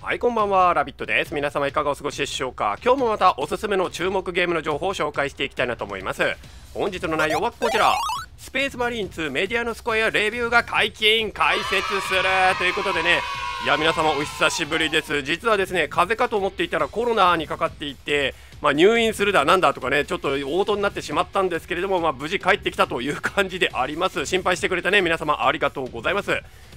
はいこんばんは。ラビットです。皆様いかがお過ごしでしょうか。今日もまたおすすめの注目ゲームの情報を紹介していきたいなと思います。本日の内容はこちら。スペースマリーン2メディアのスコアやレビューが解禁解説する。ということでねいや皆様お久しぶりです。実はですね風邪かと思っていたらコロナにかかっていてまあ、入院するだなんだとかねちょっと応答になってしまったんですけれども、まあ、無事帰ってきたという感じであります。心配してくれたね皆様ありがとうございます。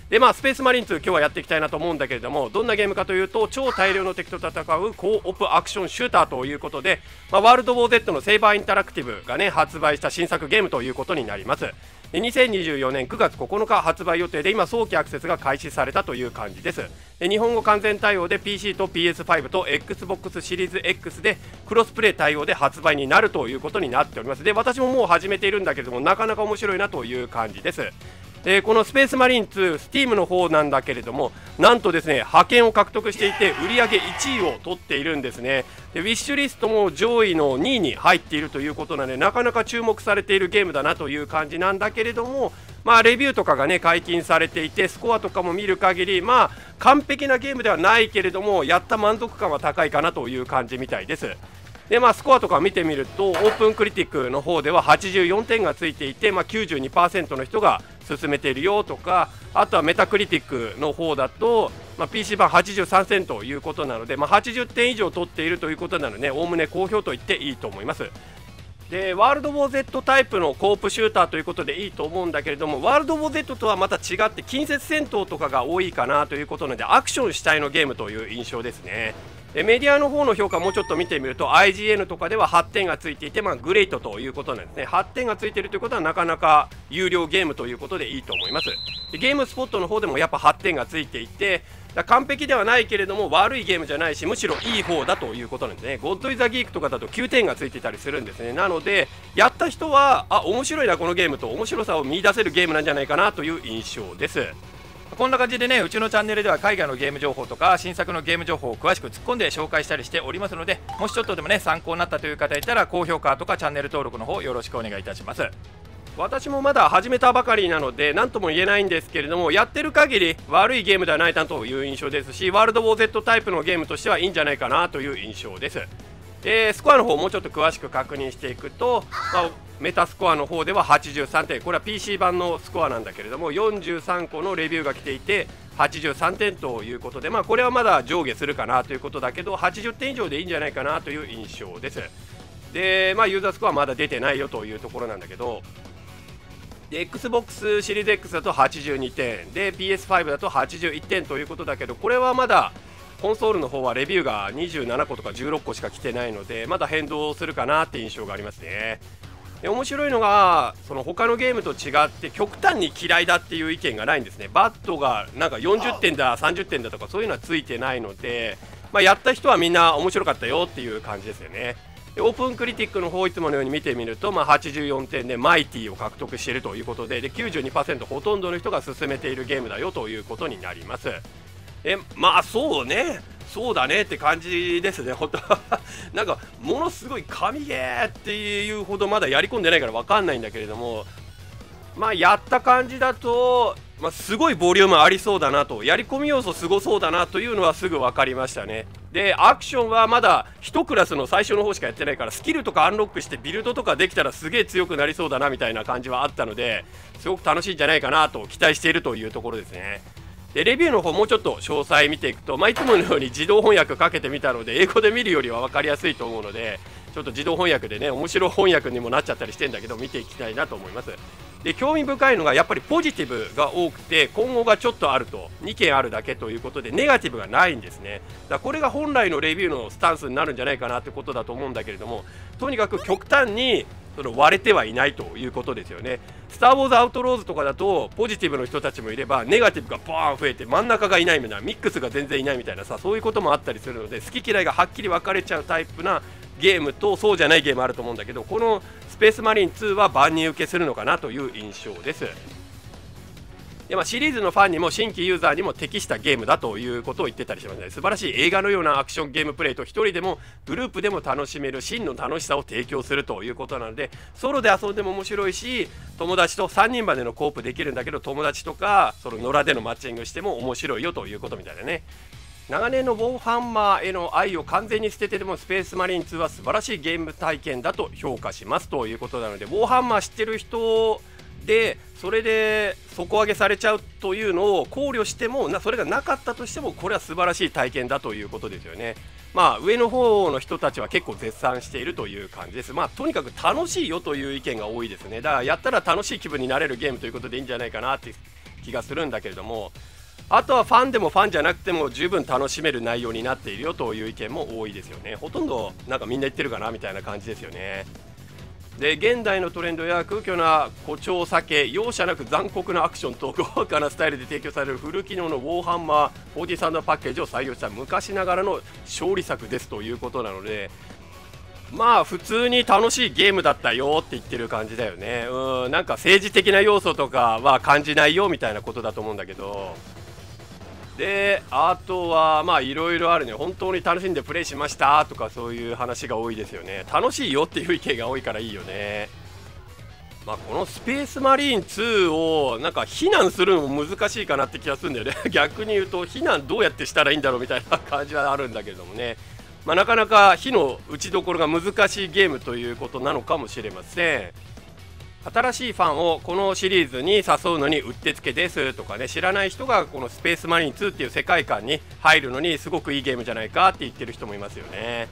でまあスペースマリン2今日はやっていきたいなと思うんだけれどもどんなゲームかというと超大量の敵と戦う高オプアクションシューターということで、まあ、ワールド・ウォー Z のセイバーインタラクティブがね発売した新作ゲームということになります。2024年9月9日発売予定で今早期アクセスが開始されたという感じです。日本語完全対応で PC と PS5 と XBOX シリーズ X でクロスプレイ対応で発売になるということになっております。で私ももう始めているんだけれどもなかなか面白いなという感じです。えー、このスペースマリン2、Steam の方なんだけれども、なんとですね、派遣を獲得していて、売り上げ1位を取っているんですね。でウィッシュリストも上位の2位に入っているということなので、なかなか注目されているゲームだなという感じなんだけれども、まあ、レビューとかがね、解禁されていて、スコアとかも見る限り、まあ、完璧なゲームではないけれども、やった満足感は高いかなという感じみたいです。でまあ、スコアとか見てみるとオープンクリティックの方では84点がついていて、まあ、92%の人が進めているよとかあとはメタクリティックの方だと、まあ、PC 版83点ということなので、まあ、80点以上取っているということなのでおおむね好評と言っていいと思います。でワールド・ウォー Z タイプのコープシューターということでいいと思うんだけれどもワールド・ウォー Z とはまた違って近接戦闘とかが多いかなということなのでアクション主体のゲームという印象ですね。でメディアの方の評価もうちょっと見てみると IGN とかでは8点がついていて、まあ、グレートということなんですね。8点がついているということはなかなか有料ゲームということでいいと思います。でゲームスポットの方でもやっぱ8点がついていて完璧ではないけれども悪いゲームじゃないしむしろいい方だということなんですね。ゴッド・イザ・ギークとかだと9点がついていたりするんですね。なのでやった人はあ面白いなこのゲームと。面白さを見出せるゲームなんじゃないかなという印象です。こんな感じでねうちのチャンネルでは海外のゲーム情報とか新作のゲーム情報を詳しく突っ込んで紹介したりしておりますのでもしちょっとでもね参考になったという方いたら高評価とかチャンネル登録の方よろしくお願いいたします。私もまだ始めたばかりなので何とも言えないんですけれどもやってる限り悪いゲームではないなという印象ですしワールド・ウォー Z タイプのゲームとしてはいいんじゃないかなという印象です。えー、スコアの方もうちょっと詳しく確認していくと、まあ、メタスコアの方では83点。これは PC 版のスコアなんだけれども43個のレビューが来ていて83点ということで、まあ、これはまだ上下するかなということだけど80点以上でいいんじゃないかなという印象です。で、まあ、ユーザースコアはまだ出てないよというところなんだけどで XBOX シリーズ X だと82点。で PS5 だと81点ということだけどこれはまだコンソールの方はレビューが27個とか16個しか来てないのでまだ変動するかなって印象がありますね。で面白いのがその他のゲームと違って極端に嫌いだっていう意見がないんですね。バットがなんか40点だ30点だとかそういうのはついてないので、まあ、やった人はみんな面白かったよっていう感じですよね。でオープンクリティックの方いつものように見てみると、まあ、84点でマイティを獲得しているということでで92%ほとんどの人が進めているゲームだよということになります。えまあそうねそうだねって感じですね、本当 なんかものすごい神ゲーっていうほどまだやり込んでないから分かんないんだけれども、まあ、やった感じだと、まあ、すごいボリュームありそうだなと、やり込み要素すごそうだなというのはすぐ分かりましたね。で、アクションはまだ1クラスの最初の方しかやってないから、スキルとかアンロックしてビルドとかできたらすげえ強くなりそうだなみたいな感じはあったので、すごく楽しいんじゃないかなと期待しているというところですね。でレビューの方もうちょっと詳細見ていくと、まあ、いつものように自動翻訳かけてみたので英語で見るよりは分かりやすいと思うのでちょっと自動翻訳でね面白翻訳にもなっちゃったりしてんだけど見ていきたいなと思います。で興味深いのがやっぱりポジティブが多くて今後がちょっとあると2件あるだけということでネガティブがないんですね。だこれが本来のレビューのスタンスになるんじゃないかなってことだと思うんだけれどもとにかく極端にその割れてはいないということですよね。スター・ウォーズ・アウトローズとかだとポジティブの人たちもいればネガティブがバーン増えて真ん中がいないみたいなミックスが全然いないみたいなさそういうこともあったりするので好き嫌いがはっきり分かれちゃうタイプなゲームとそうじゃないゲームあると思うんだけどこのスペースマリン2は万人受けするのかなという印象です。でまあ、シリーズのファンにも新規ユーザーにも適したゲームだということを言ってたりしますね。素晴らしい映画のようなアクションゲームプレイと1人でもグループでも楽しめる真の楽しさを提供するということなのでソロで遊んでも面白いし友達と3人までのコープできるんだけど友達とかその野良でのマッチングしても面白いよということみたいなね。長年のウォーハンマーへの愛を完全に捨ててでもスペースマリン2は素晴らしいゲーム体験だと評価しますということなのでウォーハンマー知ってる人でそれで底上げされちゃうというのを考慮してもなそれがなかったとしてもこれは素晴らしい体験だということですよね。まあ上の方の人たちは結構絶賛しているという感じです。まあとにかく楽しいよという意見が多いですね。だからやったら楽しい気分になれるゲームということでいいんじゃないかなって気がするんだけれどもあとはファンでもファンじゃなくても十分楽しめる内容になっているよという意見も多いですよねほとんどなんかみんな言ってるかなみたいな感じですよねで現代のトレンドや空虚な誇張を避け容赦なく残酷なアクションと豪華なスタイルで提供されるフル機能のウォーハンマー4 3のパッケージを採用した昔ながらの勝利作ですということなのでまあ普通に楽しいゲームだったよって言ってる感じだよね。うん。なんか政治的な要素とかは感じないよみたいなことだと思うんだけど。であとはまあいろいろあるね。本当に楽しんでプレイしましたとかそういう話が多いですよね。楽しいよっていう意見が多いからいいよね。まあ、このスペースマリーン2をなんか避難するのも難しいかなって気がするんだよね。逆に言うと避難どうやってしたらいいんだろうみたいな感じはあるんだけれどもね、まあ、なかなか火の打ちどころが難しいゲームということなのかもしれません。新しいファンをこのシリーズに誘うのにうってつけですとかね知らない人がこのスペースマリン2っていう世界観に入るのにすごくいいゲームじゃないかって言ってる人もいますよね。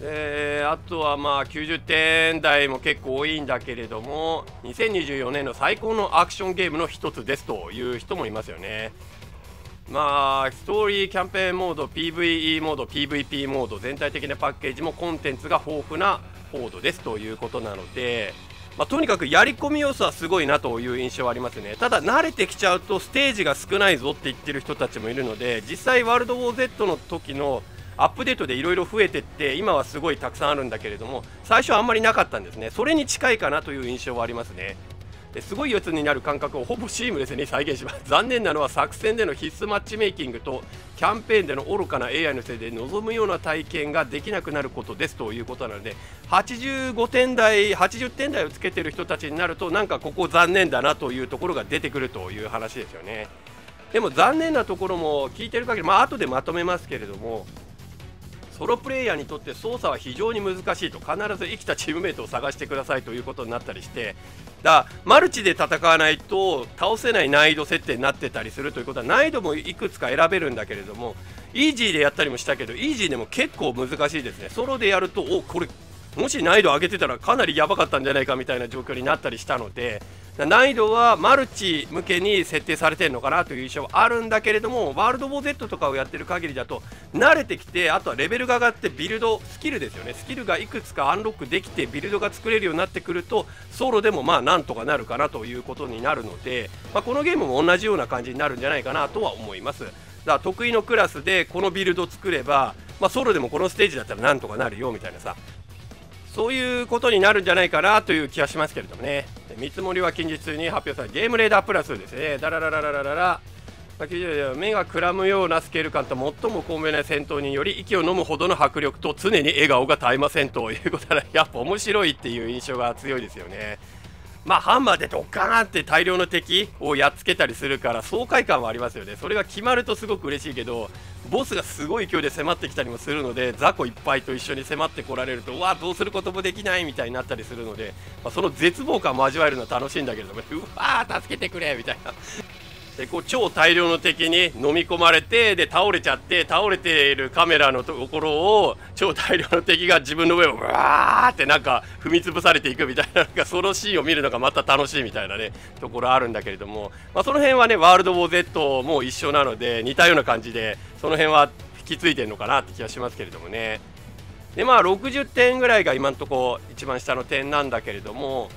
であとはまあ90点台も結構多いんだけれども2024年の最高のアクションゲームの一つですという人もいますよね。まあストーリーキャンペーンモード PVE モード PVP モード全体的なパッケージもコンテンツが豊富なモードですということなのでまあ、とにかくやり込み要素はすごいなという印象はありますね。ただ慣れてきちゃうとステージが少ないぞって言ってる人たちもいるので実際ワールドウォー Z の時のアップデートでいろいろ増えてって今はすごいたくさんあるんだけれども最初はあんまりなかったんですね。それに近いかなという印象はありますね。すごいやつになる感覚をほぼシームレスに再現します。残念なのは作戦での必須マッチメイキングとキャンペーンでの愚かな AI のせいで望むような体験ができなくなることですということなので85点台80点台をつけてる人たちになるとなんかここ残念だなというところが出てくるという話ですよね。でも残念なところも聞いてる限りまあ後でまとめますけれどもソロプレイヤーにとって操作は非常に難しいと必ず生きたチームメイトを探してくださいということになったりしてだマルチで戦わないと倒せない難易度設定になってたりするということは難易度もいくつか選べるんだけれどもイージーでやったりもしたけどイージーでも結構難しいですね。ソロでやるとおこれもし難易度上げてたらかなりやばかったんじゃないかみたいな状況になったりしたので難易度はマルチ向けに設定されてるのかなという印象はあるんだけれどもワールド・ボー Z とかをやってる限りだと慣れてきてあとはレベルが上がってビルドスキルですよね。スキルがいくつかアンロックできてビルドが作れるようになってくるとソロでもまあなんとかなるかなということになるので、まあ、このゲームも同じような感じになるんじゃないかなとは思います。だから得意のクラスでこのビルド作れば、まあ、ソロでもこのステージだったらなんとかなるよみたいなさ。そういうことになるんじゃないかなという気がしますけれどもね。見積もりは近日に発表されゲームレーダープラスですねダラララララララ目がくらむようなスケール感と最も巧妙な戦闘により息を飲むほどの迫力と常に笑顔が絶えませんということはやっぱ面白いっていう印象が強いですよね。まあ、ハンマーでドッカーンって大量の敵をやっつけたりするから爽快感はありますよね。それが決まるとすごく嬉しいけどボスがすごい勢いで迫ってきたりもするので雑魚いっぱいと一緒に迫ってこられるとわどうすることもできないみたいになったりするので、まあ、その絶望感も味わえるのは楽しいんだけれどもうわー助けてくれみたいな。でこう超大量の敵に飲み込まれてで倒れちゃって倒れているカメラのところを超大量の敵が自分の上をわーってなんか踏み潰されていくみたいななんかそのシーンを見るのがまた楽しいみたいなねところあるんだけれども、まあ、その辺はねワールド・ウォー Z も一緒なので似たような感じでその辺は引き継いでるのかなって気がしますけれどもね。でまあ60点ぐらいが今のところ一番下の点なんだけれども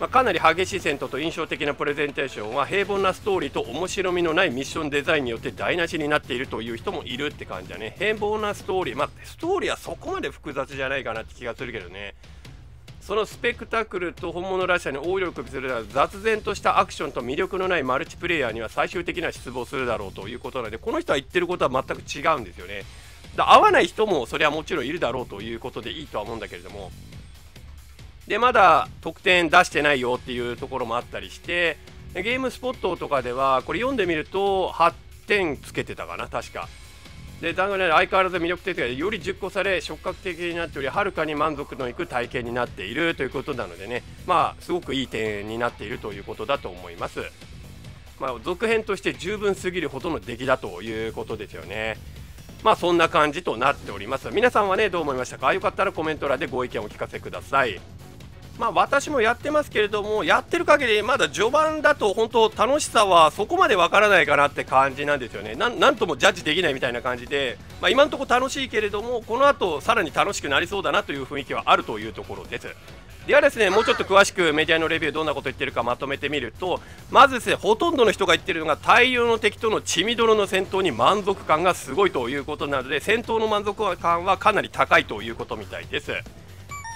まあ、かなり激しい戦闘と印象的なプレゼンテーションは平凡なストーリーと面白みのないミッションデザインによって台無しになっているという人もいるって感じだね。平凡なストーリー。まあストーリーはそこまで複雑じゃないかなって気がするけどね。そのスペクタクルと本物らしさに応力する雑然としたアクションと魅力のないマルチプレイヤーには最終的には失望するだろうということなのでこの人は言ってることは全く違うんですよね。だ合わない人もそれはもちろんいるだろうということでいいとは思うんだけれども。でまだ得点出してないよっていうところもあったりしてゲームスポットとかではこれ読んでみると8点つけてたかな確かでだから、ね、相変わらず魅力的でより熟考され触覚的になっておりはるかに満足のいく体験になっているということなのでねまあすごくいい点になっているということだと思います。まあ、続編として十分すぎるほどの出来だということですよね。まあそんな感じとなっております。皆さんはねどう思いましたか？よかったらコメント欄でご意見をお聞かせください。まあ、私もやってますけれどもやってる限りまだ序盤だと本当楽しさはそこまでわからないかなって感じなんですよね。なんともジャッジできないみたいな感じで、まあ、今のところ楽しいけれどもこの後さらに楽しくなりそうだなという雰囲気はあるというところです。ではですねもうちょっと詳しくメディアのレビューどんなこと言ってるかまとめてみるとまずですねほとんどの人が言ってるのが大量の敵との血みどろの戦闘に満足感がすごいということなので戦闘の満足感はかなり高いということみたいです。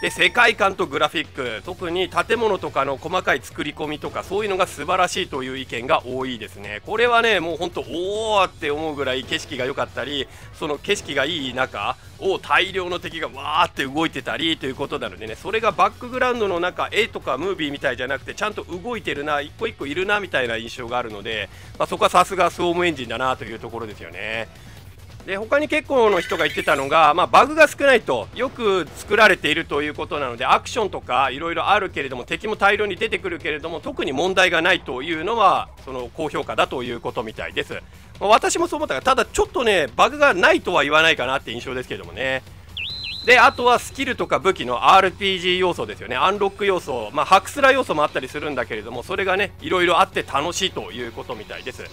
で世界観とグラフィック特に建物とかの細かい作り込みとかそういうのが素晴らしいという意見が多いですね。これはねもうほんとおおって思うぐらい景色が良かったりその景色がいい中を大量の敵がわーって動いてたりということなのでねそれがバックグラウンドの中絵とかムービーみたいじゃなくてちゃんと動いてるな一個一個いるなみたいな印象があるので、まあ、そこはさすがスウォームエンジンだなというところですよね。で他に結構の人が言ってたのが、まあ、バグが少ないとよく作られているということなのでアクションとかいろいろあるけれども敵も大量に出てくるけれども特に問題がないというのはその高評価だということみたいです、まあ、私もそう思ったがただちょっとねバグがないとは言わないかなって印象ですけれどもね。であとはスキルとか武器の RPG 要素ですよね。アンロック要素、まあ、ハクスラ要素もあったりするんだけれどもそれがねいろいろあって楽しいということみたいです。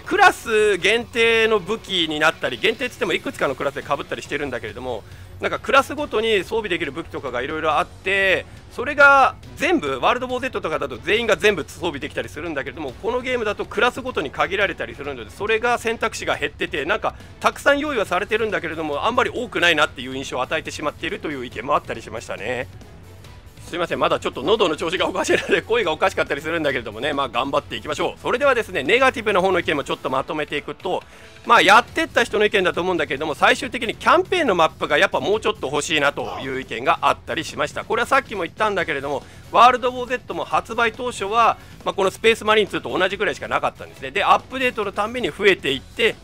クラス限定の武器になったり限定つってもいくつかのクラスでかぶったりしてるんだけれどもなんかクラスごとに装備できる武器とかがいろいろあってそれが全部ワールド・ボー・ゼットとかだと全員が全部装備できたりするんだけれどもこのゲームだとクラスごとに限られたりするのでそれが選択肢が減っててなんかたくさん用意はされてるんだけれどもあんまり多くないなっていう印象を与えてしまっているという意見もあったりしましたね。すいません。まだちょっと喉の調子がおかしいので 声がおかしかったりするんだけれどもね。まあ頑張っていきましょう。それではですねネガティブな方の意見もちょっとまとめていくとまあやってった人の意見だと思うんだけれども最終的にキャンペーンのマップがやっぱもうちょっと欲しいなという意見があったりしました。これはさっきも言ったんだけれどもワールド・ウォー・ゼも発売当初は、まあ、このスペースマリン2と同じぐらいしかなかったんですね。でアップデートのために増えていって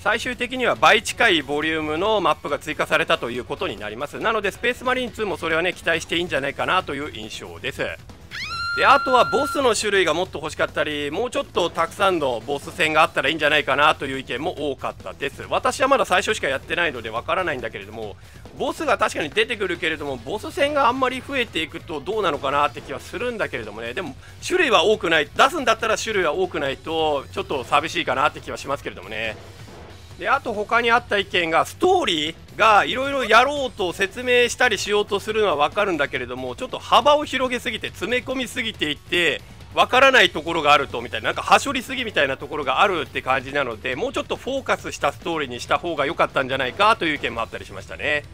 最終的には倍近いボリュームのマップが追加されたということになります。なのでスペースマリン2もそれはね期待していいんじゃないかなという印象です。であとはボスの種類がもっと欲しかったりもうちょっとたくさんのボス戦があったらいいんじゃないかなという意見も多かったです。私はまだ最初しかやってないのでわからないんだけれどもボスが確かに出てくるけれどもボス戦があんまり増えていくとどうなのかなって気はするんだけれどもね。でも種類は多くない。出すんだったら種類は多くないとちょっと寂しいかなって気はしますけれどもね。であと他にあった意見がストーリーがいろいろやろうと説明したりしようとするのは分かるんだけれどもちょっと幅を広げすぎて詰め込みすぎていって分からないところがあるとみたいななんかはしょりすぎみたいなところがあるって感じなのでもうちょっとフォーカスしたストーリーにした方が良かったんじゃないかという意見もあったりしましたね。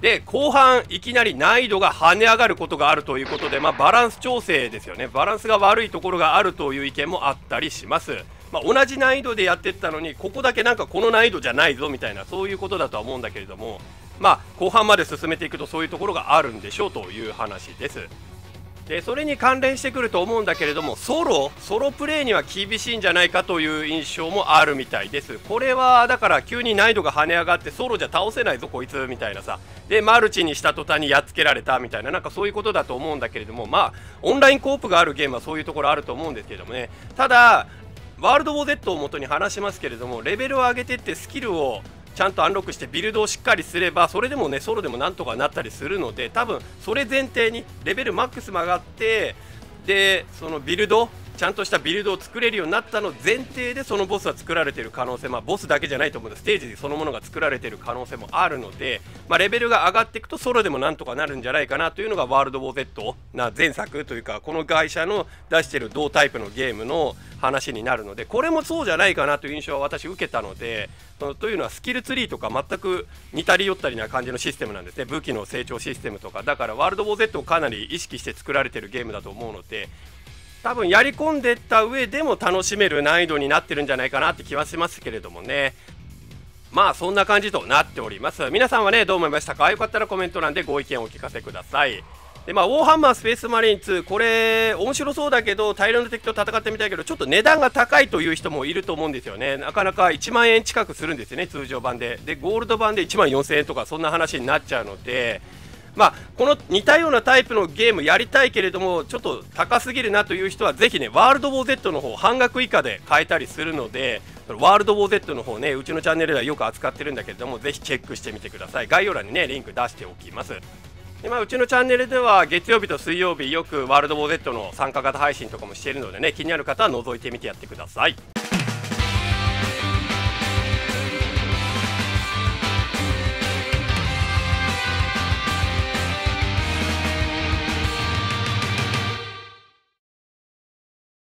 で後半いきなり難易度が跳ね上がることがあるということで、まあ、バランス調整ですよねバランスが悪いところがあるという意見もあったりします。まあ、同じ難易度でやってったのにここだけなんかこの難易度じゃないぞみたいなそういうことだとは思うんだけれどもまあ後半まで進めていくとそういうところがあるんでしょうという話です。でそれに関連してくると思うんだけれどもソロソロプレイには厳しいんじゃないかという印象もあるみたいです。これはだから急に難易度が跳ね上がってソロじゃ倒せないぞこいつみたいなさ。でマルチにした途端にやっつけられたみたいななんかそういうことだと思うんだけれどもまあオンラインコープがあるゲームはそういうところあると思うんですけどもね。ただワールド・ウォー・ゼットを元に話しますけれどもレベルを上げていってスキルをちゃんとアンロックしてビルドをしっかりすればそれでもねソロでもなんとかなったりするので多分それ前提にレベルマックスも上がってでそのビルドちゃんとしたビルドを作れるようになったの前提でそのボスは作られている可能性、まあ、ボスだけじゃないと思うんです。ステージそのものが作られている可能性もあるので、まあ、レベルが上がっていくとソロでもなんとかなるんじゃないかなというのがワールド・ウォー・ゼットな前作というかこの会社の出している同タイプのゲームの話になるのでこれもそうじゃないかなという印象は私受けたのでというのはスキルツリーとか全く似たり寄ったりな感じのシステムなんですね。武器の成長システムとかだからワールド・ウォー・ゼットをかなり意識して作られているゲームだと思うので多分やり込んでった上でも楽しめる難易度になってるんじゃないかなって気はしますけれどもね。まあそんな感じとなっております。皆さんはねどう思いましたか？よかったらコメント欄でご意見をお聞かせください。でまあ、ウォーハンマースペースマリン2これ面白そうだけど大量の敵と戦ってみたいけどちょっと値段が高いという人もいると思うんですよね。なかなか1万円近くするんですね通常版で。でゴールド版で1万4000円とかそんな話になっちゃうので。まあ、この似たようなタイプのゲームやりたいけれどもちょっと高すぎるなという人はぜひねワールド・ウォー Z の方半額以下で買えたりするのでワールド・ウォー Z の方ねうちのチャンネルではよく扱ってるんだけれどもぜひチェックしてみてください。概要欄にねリンク出しておきます。でまあ、うちのチャンネルでは月曜日と水曜日よくワールド・ウォー Z の参加型配信とかもしているのでね気になる方は覗いてみてやってください。